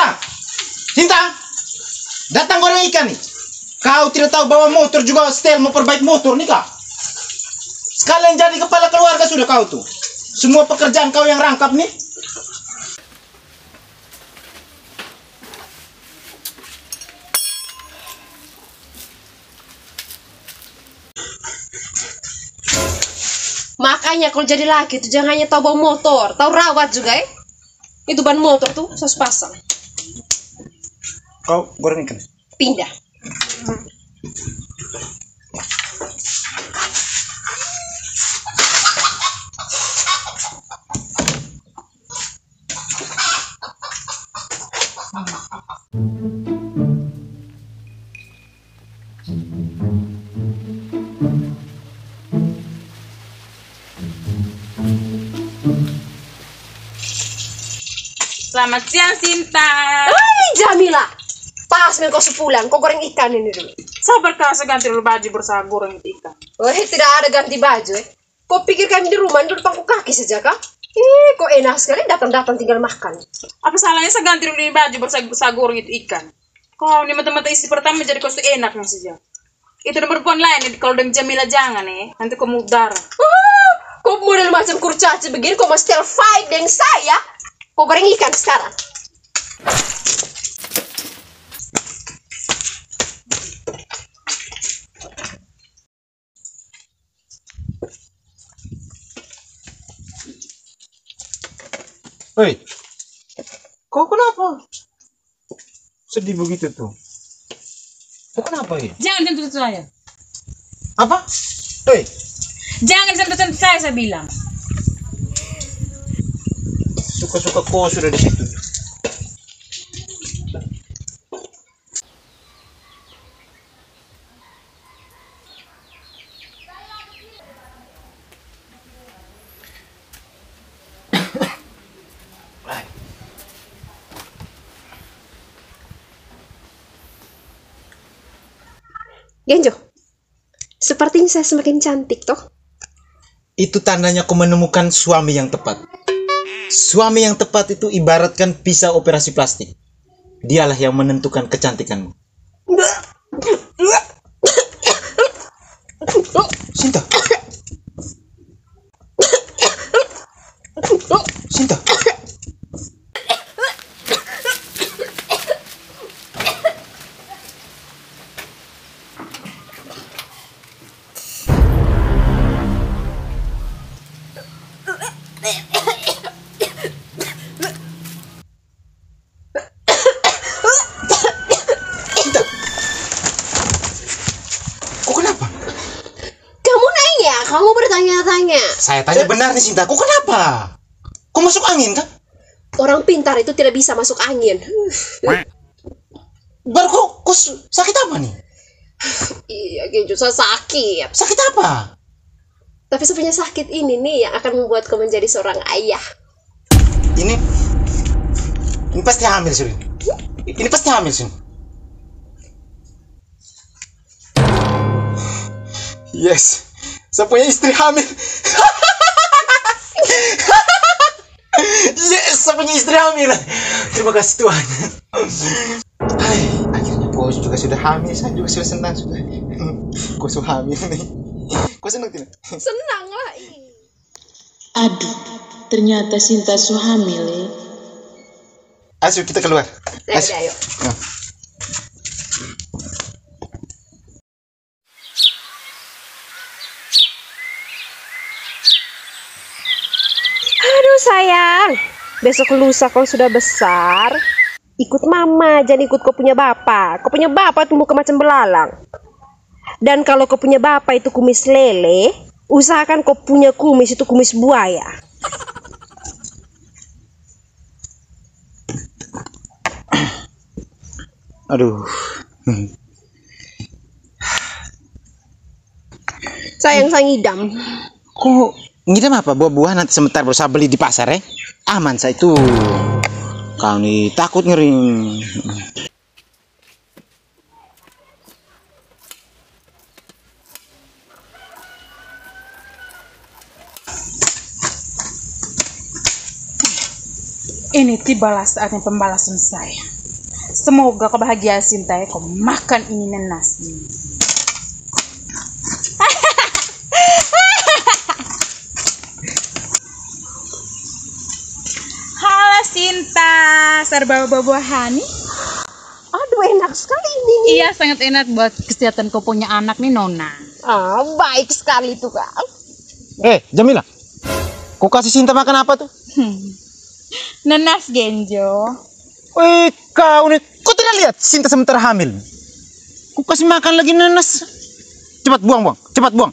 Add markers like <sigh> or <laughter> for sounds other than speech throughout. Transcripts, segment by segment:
Sinta! Sinta! Datang orang ikan nih. Kau tidak tahu bawa motor juga setel mau perbaik motor nih kak. Sekalian jadi kepala keluarga sudah kau tuh. Semua pekerjaan kau yang rangkap nih. Makanya kalau jadi laki tuh jangan hanya tahu bawa motor, tahu rawat juga ya. Itu ban motor tuh harus pasang. Kau goreng ikan. Pindah. Selamat siang Sinta. Hai Jamila. Pas men kau sepulang, kau goreng ikan ini dulu. Sabar kau ganti dulu baju bersama goreng ikan. Oh, tidak ada ganti baju eh. Kau pikir kami di rumah duduk pangku kaki saja kah? Ih, kok enak sekali datang-datang tinggal makan. Apa salahnya saya ganti dulu ini baju bersama goreng itu ikan? Kau ini mata-mata istri pertama jadi kau tuh enaknya saja. Itu nomor perempuan lain kalau dengan Jamila jangan eh. Nanti kau mau darah. Ah, kau model macam kurcaci begini, kau masih fight dengan saya. Kau goreng ikan sekarang. Hei, kau kenapa? Sedih begitu tuh. Kau kenapa ya? Jangan sentuh saya. Apa? Hei, Jangan sentuh-sentuh saya saya bilang. suka-suka kau sudah di situ. Genjo, sepertinya saya semakin cantik toh. Itu tandanya kau menemukan suami yang tepat. Suami yang tepat itu ibaratkan pisau operasi plastik. Dialah yang menentukan kecantikanmu. Sinta. Kok kenapa? Kamu nanya, kamu bertanya-tanya. Saya tanya benar nih Sinta, kok kenapa? Kok masuk angin kan? Orang pintar itu tidak bisa masuk angin. Baru kok, kok sakit apa nih? Iya, Genjo, saya sakit. Sakit apa? Tapi sebenarnya sakit ini nih yang akan membuatku menjadi seorang ayah. Ini, ini pasti hamil sih. Ini pasti hamil sih. Yes, saya istri hamil. yes, saya punya istri hamil. Terima kasih Tuhan. Hai, akhirnya bos juga sudah hamil. Saya juga sudah senang sudah. Kau sudah hamil nih. Kau senang tidak? Senang lah. Aduh, ternyata Sinta su hamil ya. Ayo kita keluar. Ya, Ayo. Ya. Aduh sayang, besok lusa kau sudah besar. Ikut mama, jangan ikut kau punya bapak. Kau punya bapak tuh muka macam belalang. Dan kalau kau punya bapak itu kumis lele, usahakan kau punya kumis itu kumis buaya. <coughs> Aduh. Sayang sang idam. Kok ngidam apa buah-buah nanti sebentar berusaha beli di pasar ya? Aman saya itu. Kau nih takut ngering. Ini tibalah saatnya pembalasan saya. Semoga kau bahagia Sinta ya, kau makan ini nanas. Halo Sinta, serba buah-buahan nih? Aduh enak sekali ini. Iya sangat enak buat kesehatan kau punya anak nih Nona. Ah, baik sekali tuh kak. Eh, Jamila. Kau kasih Sinta makan apa tuh? Nanas Genjo. Wih, kau nih, kau tidak lihat Sinta sementara hamil. Kau kasih makan lagi nanas. Cepat buang, buang. Cepat buang.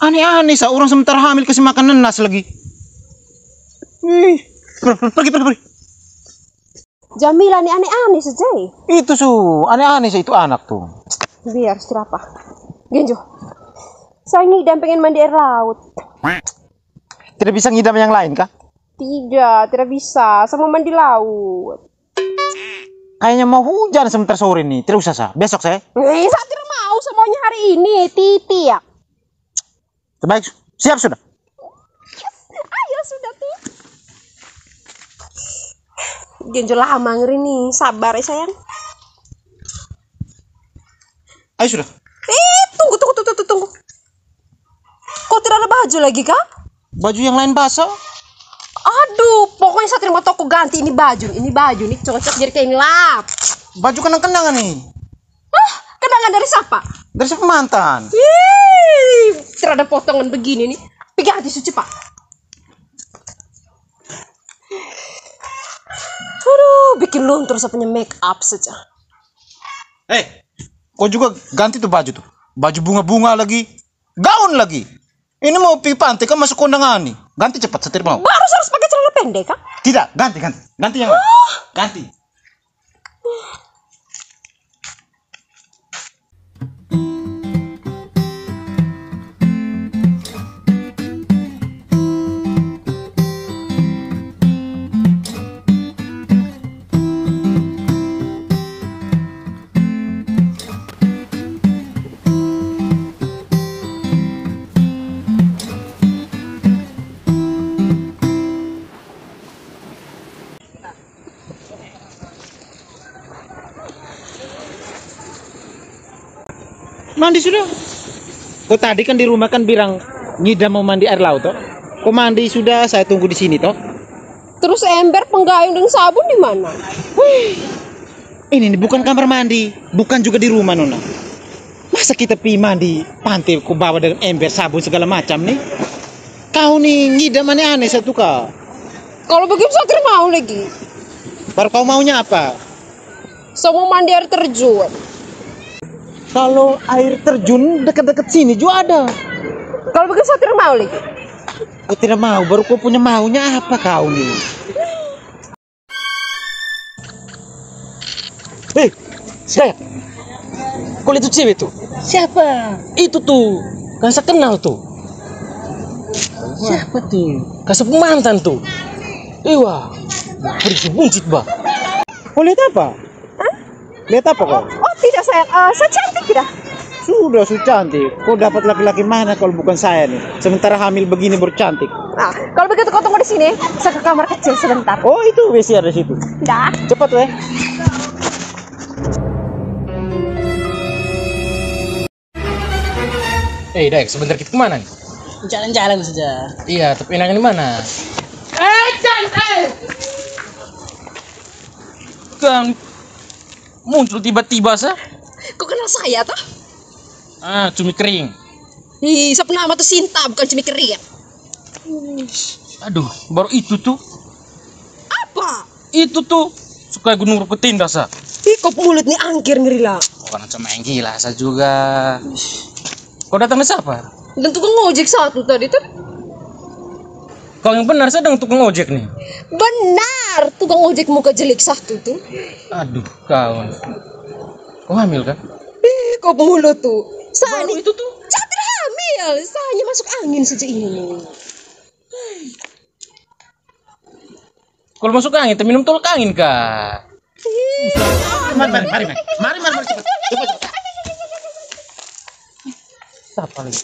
Aneh-aneh, seorang sementara hamil kasih makan nanas lagi. Wih, pergi, pergi, pergi. Jamila nih aneh-aneh saja. Itu su, aneh-aneh itu anak tuh. Biar serapa. Genjo. Saya ngidam pengen mandi air laut. Tidak bisa ngidam yang lain kah? Tidak, tidak bisa. Sama mandi laut. Kayaknya mau hujan sebentar sore nih. Tidak usah, sah. Besok saya. Eh, saya tidak mau semuanya hari ini. Titi ya. Baik, siap sudah. Ayo sudah tuh. Genjo lama ngeri nih. Sabar ya sayang. Ayo sudah. Eh, tunggu, tunggu, tunggu, tunggu, tunggu. Kok tidak ada baju lagi, Kak? Baju yang lain basah. Aduh, pokoknya saya terima toko ganti ini baju, ini baju nih cocok jadi kain lap. Baju kenang-kenangan nih. Hah, kenangan dari siapa? Dari siapa mantan? Ih, tidak ada potongan begini nih. Pergi ganti suci pak. Aduh, bikin luntur saya punya make up saja. Eh, kau juga ganti tuh baju tuh. Baju bunga-bunga lagi. Gaun lagi. Ini mau pergi pantai kan masuk kondangan nih. Ganti cepat, setir mau. Baru harus pakai celana pendek, Kak? Tidak, ganti, ganti. Ganti yang lain. Ganti. Mandi sudah. Kau tadi kan di rumah kan bilang ngidam mau mandi air laut toh. Kau mandi sudah, saya tunggu di sini toh. Terus ember penggayung dan sabun di mana? Ini nih bukan kamar mandi, bukan juga di rumah Nona. Masa kita pergi mandi pantai kau bawa dengan ember sabun segala macam nih? Kau nih ngidam aneh-aneh satu kau. Kalau begitu saya mau lagi. Baru kau maunya apa? Saya mau mandi air terjun. Kalau air terjun dekat-dekat sini juga ada. Kalau begitu saya tidak mau lagi. Kau tidak mau, baru kau punya maunya apa kau nih? Hei, saya. Kau lihat tuh cewek tuh? Siapa? Itu tuh, kan saya kenal tuh. Siapa tuh? Kasih mantan tuh. Ewa, harus buncit bah. Kau lihat apa? Lihat apa kau? Oh tidak sayang, Eh, saya cantik tidak? Sudah, sudah cantik. Kau dapat laki-laki mana kalau bukan saya nih? Sementara hamil begini baru cantik. Nah, kalau begitu kau tunggu di sini, saya ke kamar kecil sebentar. Oh, itu WC ada di situ. Dah. Cepat, weh. Eh, Dek, sebentar kita ke mana nih? Jalan-jalan saja. Iya, tapi enaknya di mana? Kan muncul tiba-tiba sah. Kau kenal saya toh? Ah, cumi kering. Ih, siapa nama tuh Sinta, bukan cumi kering. Aduh, baru itu tuh. Apa? Itu tuh suka gunung rukutin sah. Ih, kok mulut nih angkir ngeri lah. Bukan cuma yang gila sah juga. Kau datang ke siapa? Dan tukang ojek satu tadi tuh. Kau yang benar sedang tukang ojek nih. Benar, tukang ojek muka jelek satu tuh. Aduh, kau. Kau hamil kan? Ih, kok mulut tuh. Nih, itu tuh. hamil. Saya hanya masuk angin saja ini. Kalau masuk angin, minum tolak angin kah? Ih, Mari, mari, mari, mari. Mari, mari, mari, cepat. Cepat, cepat. Siapa lagi?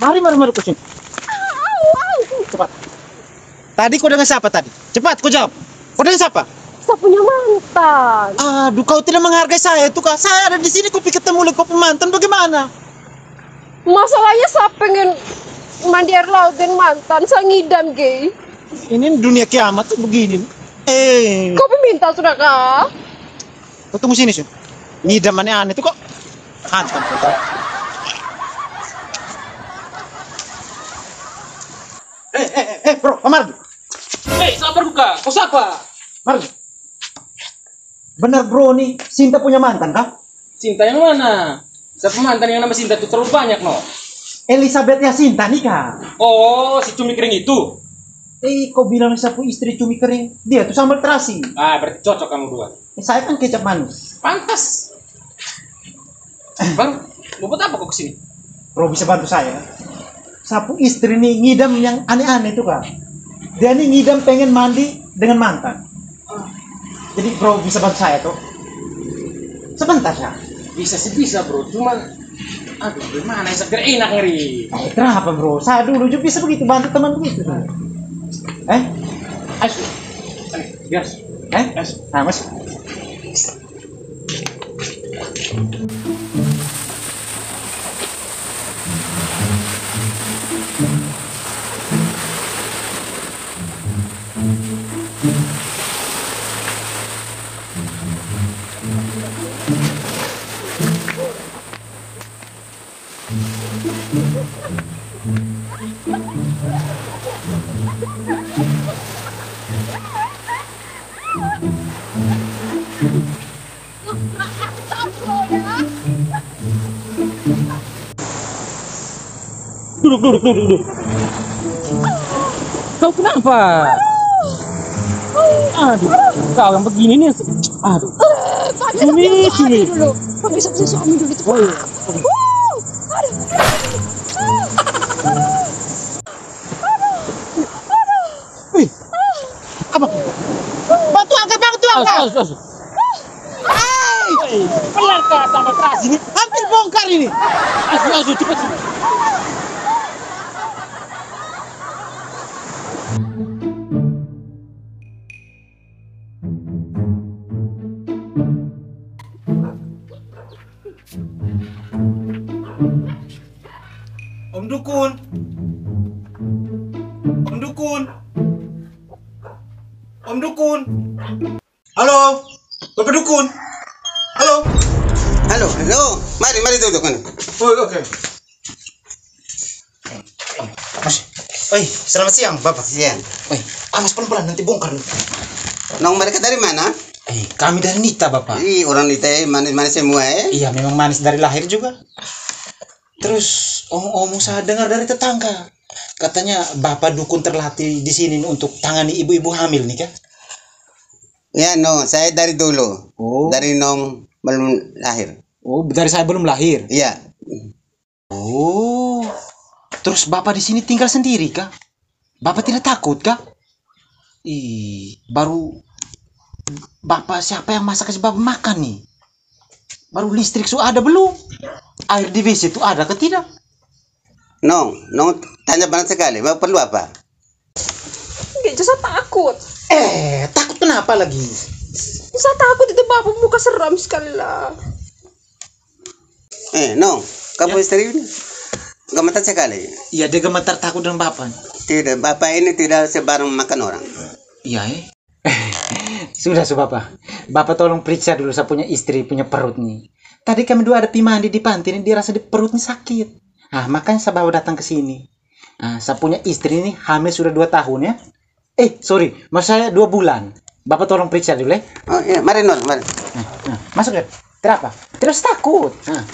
Mari, mari, mari ke sini. au, au. Cepat. Tadi kau dengan siapa tadi? Cepat kau jawab. Kau dengan siapa? Saya punya mantan. Aduh, kau tidak menghargai saya tuh kak. Saya ada di sini, kau pikir ketemu kau pemantan bagaimana? Masalahnya saya pengen mandi air laut dengan mantan. Saya ngidam, gay. Ini dunia kiamat tuh begini. Eh, Kau minta sudah kak? kau tunggu sini sih. Ngidam aneh-aneh tuh kok. Hantam kau. Eh, eh, eh, eh, bro, Mardi. Hei, sabar buka. Kau siapa? Mardi. Bener bro nih, Sinta punya mantan kah? Cinta yang mana? Siapa mantan yang nama Sinta itu terlalu banyak, no? Elizabeth Yasinta nih kak. Oh, si cumi kering itu. Eh, kau bilang siapa istri cumi kering? Dia tuh sambal terasi. Ah, berarti cocok kamu dua. Eh, saya kan kecap manis. Pantas. Bang, mau buat apa kau ke sini? Bro bisa bantu saya? Sapu istri nih ngidam yang aneh-aneh tuh kak. Dia nih ngidam pengen mandi dengan mantan. Jadi bro bisa bantu saya tuh? Sebentar ya. Bisa sih bisa, bro. Cuman, aduh, gimana ya? Seger enak ngeri. Eh, kenapa bro? Saya dulu juga bisa begitu bantu teman begitu. Eh? Ayo, biar. Eh? Nah, mas. Duduk, duduk, duduk, duduk. Kau kenapa? Aduh, kau yang begini nih. Aduh. Cumi, cumi. dulu. Kau bisa punya suami dulu itu. Oh, iya. Apa? Bantu angkat, bantu Awas, angkat. awas, awas. Hei, Pelan tambah keras ini. Hampir bongkar ini. Cepat. cepat. Om Dukun. Halo. Bapak Dukun. Halo. Halo, halo. Mari, mari duduk. kan. Oh, oke. Mas, Oi, selamat siang, Bapak. Siang. Oi, awas pelan-pelan nanti bongkar. Nong mereka dari mana? Eh, kami dari Nita, Bapak. Ih, orang eh, manis-manis semua eh. Iya, memang manis dari lahir juga. Terus omong-omong saya dengar dari tetangga. Katanya Bapak dukun terlatih di sini untuk tangani ibu-ibu hamil nih kan? Ya, no, saya dari dulu. Oh. Dari nong belum lahir. Oh, dari saya belum lahir. Iya. Oh. Terus Bapak di sini tinggal sendiri kah? Bapak tidak takut kah? Ih, baru Bapak siapa yang masak kasih Bapak makan nih? Baru listrik su ada belum? Air di WC itu ada ke tidak? Nong, nong tanya banyak sekali. Mau perlu apa? Gak saya takut. Eh, takut kenapa lagi? Saya takut itu bapak muka seram sekali lah. Eh, Nong, kamu istri ini gemetar sekali. Iya, dia gemetar takut dengan Bapak. Tidak, bapak ini tidak sebarang makan orang. Iya, eh. <laughs> Sudah, su Bapak. Bapak tolong periksa dulu saya punya istri, punya perut nih. Tadi kami dua ada pi mandi di panti ini, dia rasa di perutnya sakit. Ah, makanya saya bawa datang ke sini. Ah, saya punya istri ini hamil sudah dua tahun ya. Eh, sorry, maksud saya dua bulan. Bapak tolong periksa dulu ya. Oh, iya, mari Nong, mari. Nah, nah, masuk ya. Tidak apa? Tidak usah takut. Nah.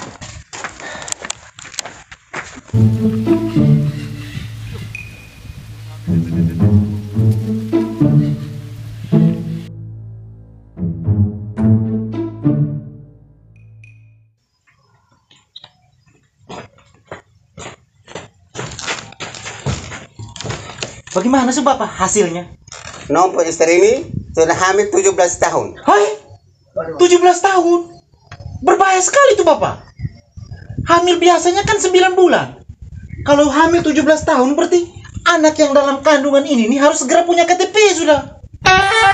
Bagaimana sih Bapak hasilnya? Nong punya istri ini sudah hamil 17 tahun. Hai, 17 tahun. Berbahaya sekali tuh Bapak. Hamil biasanya kan 9 bulan. Kalau hamil 17 tahun berarti anak yang dalam kandungan ini nih harus segera punya KTP sudah. <laughs>